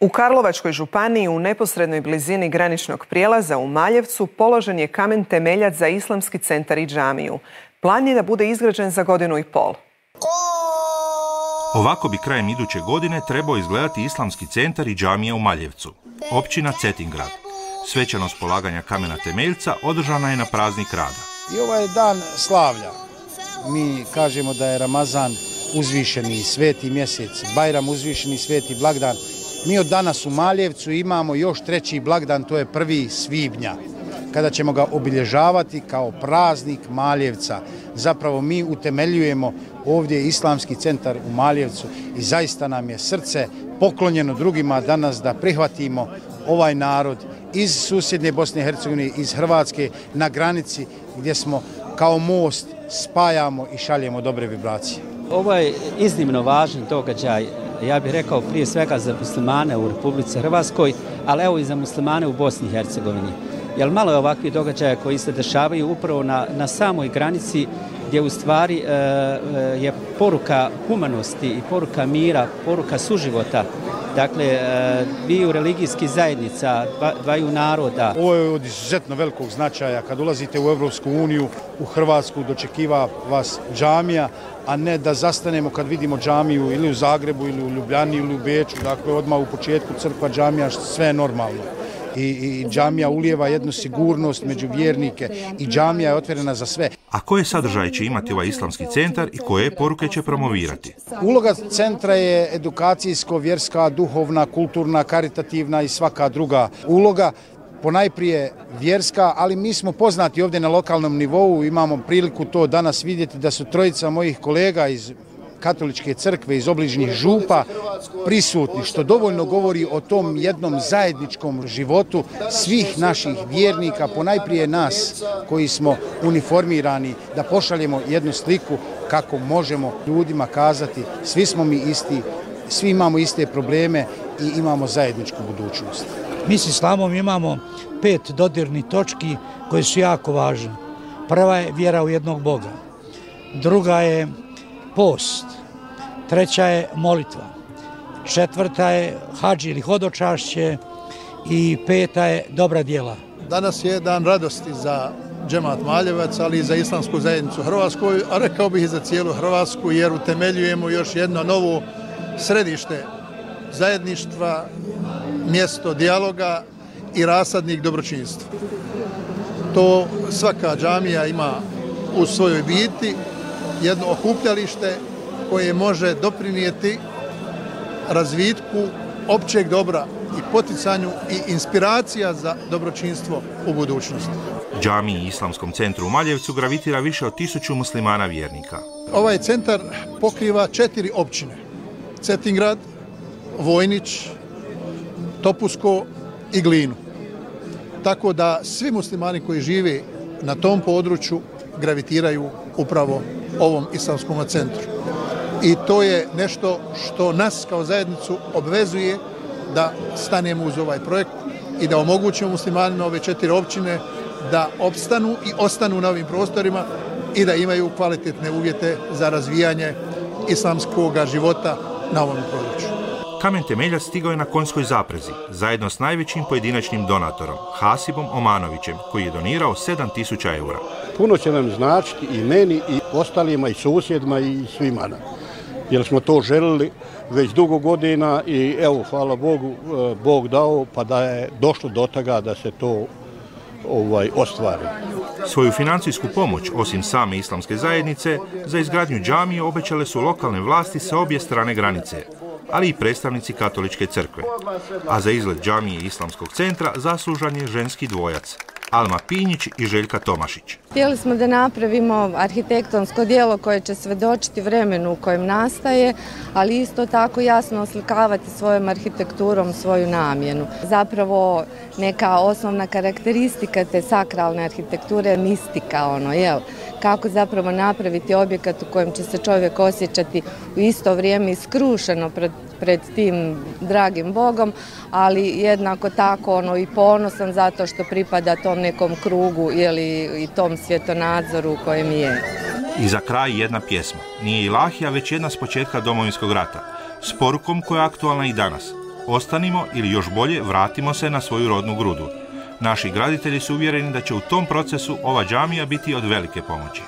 U Karlovačkoj županiji u neposrednoj blizini graničnog prijelaza u Maljevcu položen je kamen temeljac za islamski centar i džamiju. Plan je da bude izgrađen za godinu i pol. Ovako bi krajem iduće godine trebao izgledati islamski centar i džamija u Maljevcu, općina Cetingrad. Svečanost polaganja kamena temeljca održana je na praznik rada. I ovaj dan slavlja. Mi kažemo da je Ramazan uzvišeni sveti mjesec, Bajram uzvišeni sveti blagdan. Mi od danas u Maljevcu imamo još treći blagdan, to je prvi svibnja, kada ćemo ga obilježavati kao praznik Maljevca. Zapravo mi utemeljujemo ovdje Islamski centar u Maljevcu i zaista nam je srce poklonjeno drugima danas da prihvatimo ovaj narod iz susjedne Bosne i Hercegovine, iz Hrvatske na granici gdje smo kao most spajamo i šaljemo dobre vibracije. Ovo je iznimno važan događaj, ja bih rekao prije svega za muslimane u Republici Hrvatskoj, ali evo i za muslimane u Bosni i Hercegovini. Jer malo je ovakvih događaja koji se dešavaju upravo na, na samoj granici gdje u stvari e, e, je poruka humanosti i poruka mira, poruka suživota dakle, e, dviju religijskih zajednica, dvaju naroda. Ovo je od izuzetno velikog značaja. Kad ulazite u Evropsku uniju, u Hrvatsku, dočekiva vas džamija, a ne da zastanemo kad vidimo džamiju ili u Zagrebu, ili u Ljubljani, ili u Beču. Dakle, odmah u početku crkva džamija, sve je normalno i, i džamija ulijeva jednu sigurnost među vjernike i džamija je otvorena za sve. A koje sadržaje će imati ovaj islamski centar i koje poruke će promovirati? Uloga centra je edukacijsko, vjerska, duhovna, kulturna, karitativna i svaka druga uloga ponajprije vjerska, ali mi smo poznati ovdje na lokalnom nivou, imamo priliku to danas vidjeti da su trojica mojih kolega iz katoličke crkve iz obližnjih župa prisutni, što dovoljno govori o tom jednom zajedničkom životu svih naših vjernika, ponajprije nas koji smo uniformirani, da pošaljemo jednu sliku kako možemo ljudima kazati svi smo mi isti, svi imamo iste probleme i imamo zajedničku budućnost. Mi s islamom imamo pet dodirnih točki koje su jako važne. Prva je vjera u jednog Boga. Druga je post, treća je molitva, četvrta je hađi ili hodočašće i peta je dobra dijela. Danas je dan radosti za džemat Maljevac, ali i za islamsku zajednicu Hrvatskoj, a rekao bih i za cijelu Hrvatsku, jer utemeljujemo još jedno novo središte zajedništva, mjesto dijaloga i rasadnik dobročinstva. To svaka džamija ima u svojoj biti jedno okupljalište koje može doprinijeti razvitku općeg dobra i poticanju i inspiracija za dobročinstvo u budućnosti. Džami i Islamskom centru u Maljevcu gravitira više od tisuću muslimana vjernika. Ovaj centar pokriva četiri općine. Cetingrad, Vojnić, Topusko i Glinu. Tako da svi muslimani koji žive na tom području gravitiraju upravo ovom islamskom centru. I to je nešto što nas kao zajednicu obvezuje da stanemo uz ovaj projekt i da omogućimo muslimanima ove četiri općine da opstanu i ostanu na ovim prostorima i da imaju kvalitetne uvjete za razvijanje islamskog života na ovom području. Kamen temeljac stigao je na konjskoj zaprezi, zajedno s najvećim pojedinačnim donatorom, Hasibom Omanovićem, koji je donirao 7000 eura. Puno će nam značiti i meni, i ostalima, i susjedima, i svima nam. Jer smo to želili već dugo godina i evo, hvala Bogu, e, Bog dao pa da je došlo do toga da se to ovaj ostvari. Svoju financijsku pomoć, osim same islamske zajednice, za izgradnju džamije obećale su lokalne vlasti sa obje strane granice, ali i predstavnici katoličke crkve. A za izgled džamije Islamskog centra zaslužan je ženski dvojac, Alma Pinjić i Željka Tomašić. Htjeli smo da napravimo arhitektonsko dijelo koje će svedočiti vremenu u kojem nastaje, ali isto tako jasno oslikavati svojom arhitekturom svoju namjenu. Zapravo neka osnovna karakteristika te sakralne arhitekture je mistika, ono, jel? Kako zapravo napraviti objekat u kojem će se čovjek osjećati u isto vrijeme iskrušeno pred, pred tim dragim Bogom, ali jednako tako ono i ponosan zato što pripada tom nekom krugu ili i tom svjetonadzoru kojem je. I za kraj jedna pjesma. Nije Ilahija, već jedna s početka domovinskog rata. S porukom koja je aktualna i danas. Ostanimo ili još bolje vratimo se na svoju rodnu grudu. Naši graditelji su uvjereni da će u tom procesu ova džamija biti od velike pomoći.